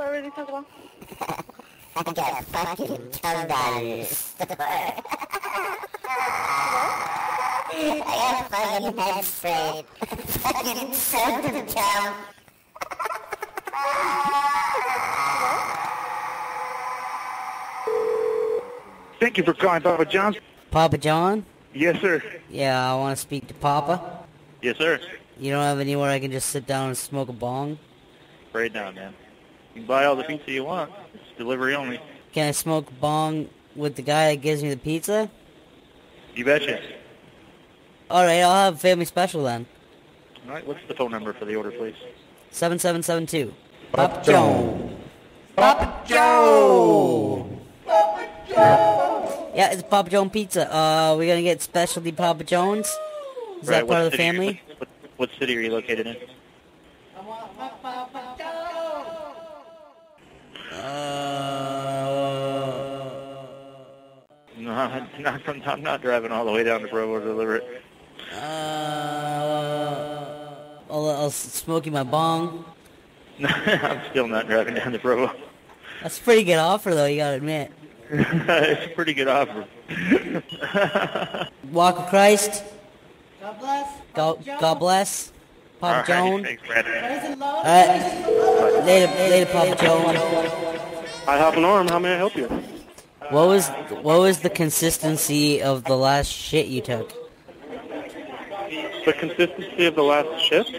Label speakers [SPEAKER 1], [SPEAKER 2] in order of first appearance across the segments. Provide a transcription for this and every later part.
[SPEAKER 1] They talking about?
[SPEAKER 2] I got a fucking cum dollar store. I got a fucking head sprayed. Fucking soaked with cum.
[SPEAKER 3] Thank you for calling Papa John's.
[SPEAKER 4] Papa John?
[SPEAKER 3] Yes, sir.
[SPEAKER 4] Yeah, I want to speak to Papa.
[SPEAKER 3] Yes, sir.
[SPEAKER 4] You don't have anywhere I can just sit down and smoke a bong?
[SPEAKER 3] Right now, man. You can buy all the pizza you want. It's delivery only.
[SPEAKER 4] Can I smoke bong with the guy that gives me the pizza?
[SPEAKER 3] You betcha.
[SPEAKER 4] Alright, I'll have a family special then.
[SPEAKER 3] All right, what's the phone number for the order, please?
[SPEAKER 4] 7772. Papa Jones. Papa Joe. Papa Joe. Yeah, it's Papa Jones Pizza. Uh, we're gonna get specialty Papa Jones. Is
[SPEAKER 3] Right,
[SPEAKER 4] that
[SPEAKER 3] what
[SPEAKER 4] part of the
[SPEAKER 3] city are you-
[SPEAKER 4] family?
[SPEAKER 3] What, what city are you located in?
[SPEAKER 4] Uh,
[SPEAKER 3] No, I'm not, I'm not driving all the way down to Provo to deliver it.
[SPEAKER 4] uh, I'll, I'll smoke you my bong.
[SPEAKER 3] I'm still not driving down to Provo.
[SPEAKER 4] That's a pretty good offer, though. You gotta admit.
[SPEAKER 3] it's a pretty good offer.
[SPEAKER 4] Walk of Christ. God bless. God, God bless. Papa
[SPEAKER 3] All right,
[SPEAKER 4] Jones.
[SPEAKER 3] thanks, Brandon.
[SPEAKER 4] Uh, later, later, Papa Jones.
[SPEAKER 5] I have an arm. How may I help you?
[SPEAKER 4] What was what was the consistency of the last shit you took?
[SPEAKER 5] The consistency of the last shift?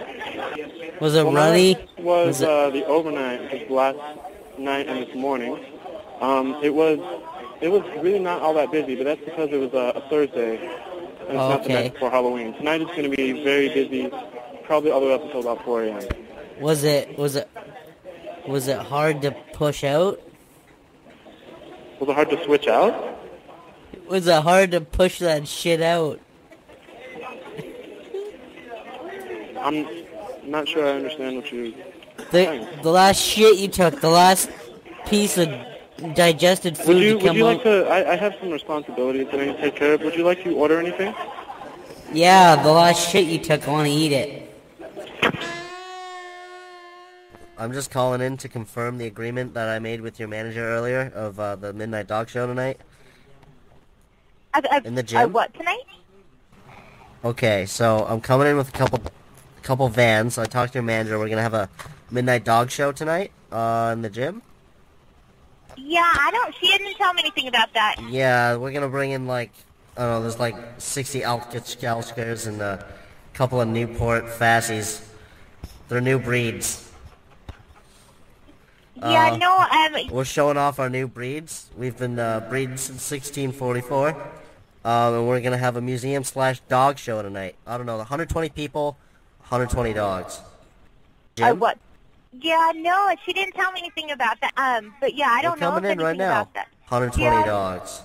[SPEAKER 4] Was it
[SPEAKER 5] Well,
[SPEAKER 4] runny?
[SPEAKER 5] Was,
[SPEAKER 4] Was it-
[SPEAKER 5] uh, the overnight, just last night and this morning. Um, it was it was really not all that busy, but that's because it was a, a Thursday and it's not the
[SPEAKER 4] Okay.
[SPEAKER 5] night before Halloween. Tonight is going to be very busy, probably all the way up until about 4 a.m.
[SPEAKER 4] Was it was it was it hard to push out?
[SPEAKER 5] Was it hard to switch out?
[SPEAKER 4] Was it hard to push that shit out?
[SPEAKER 5] I'm not sure I understand what you.
[SPEAKER 4] The the last shit you took, the last piece of digested food
[SPEAKER 5] Would you
[SPEAKER 4] to
[SPEAKER 5] would you like to? I, I have some responsibilities that I need to take care of. Would you like to order anything?
[SPEAKER 4] Yeah, the last shit you took, I want to eat it.
[SPEAKER 6] I'm just calling in to confirm the agreement that I made with your manager earlier of uh, the Midnight Dog Show tonight.
[SPEAKER 1] I, I,
[SPEAKER 6] In the gym?
[SPEAKER 1] what tonight?
[SPEAKER 6] Okay, so I'm coming in with a couple, couple vans. So I talked to your manager. We're gonna have a Midnight Dog Show tonight uh, in the gym.
[SPEAKER 1] Yeah, I don't. She didn't tell me anything about that.
[SPEAKER 6] Yeah, we're gonna bring in like I don't know. There's like 60 Alskers and a couple of Newport Fassies. They're new breeds.
[SPEAKER 1] Yeah,
[SPEAKER 6] Uh,
[SPEAKER 1] no. Um,
[SPEAKER 6] We're showing off our new breeds. We've been uh, breeding since 1644. Um, and we're going to have a museum slash dog show tonight. I don't know, 120 people, 120 dogs.
[SPEAKER 1] I
[SPEAKER 6] Jim?
[SPEAKER 1] what? Yeah, no. She didn't tell me anything about that. Um, but yeah, I don't know
[SPEAKER 6] in right now.
[SPEAKER 1] about that.
[SPEAKER 6] 120
[SPEAKER 1] Yeah.
[SPEAKER 6] dogs.